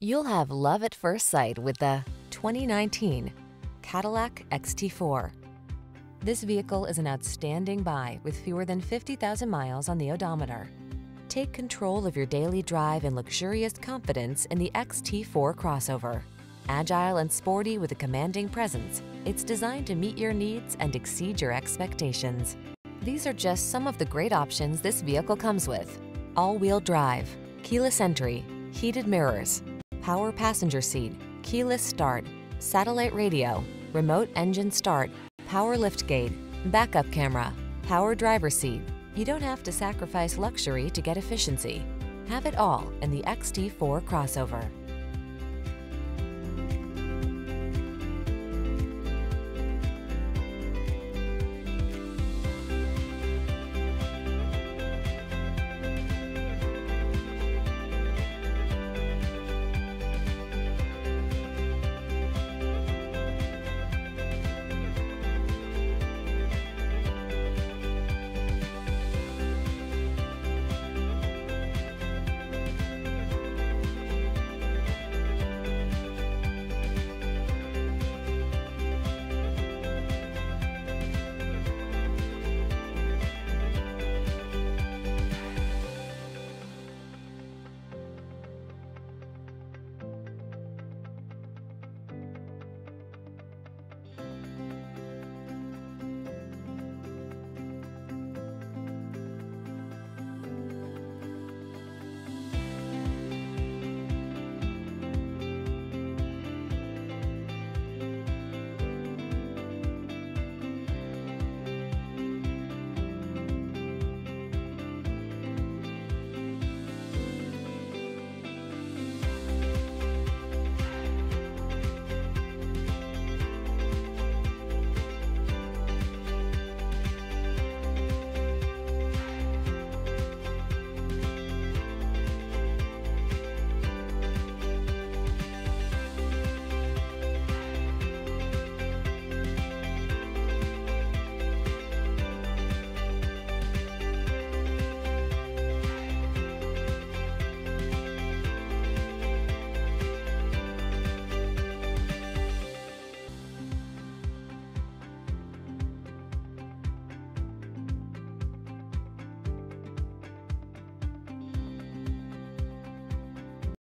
You'll have love at first sight with the 2019 Cadillac XT4. This vehicle is an outstanding buy with fewer than 50,000 miles on the odometer. Take control of your daily drive in luxurious confidence in the XT4 crossover. Agile and sporty with a commanding presence, it's designed to meet your needs and exceed your expectations. These are just some of the great options this vehicle comes with. All-wheel drive, keyless entry, heated mirrors, power passenger seat, keyless start, satellite radio, remote engine start, power liftgate, backup camera, power driver seat. You don't have to sacrifice luxury to get efficiency. Have it all in the XT4 crossover.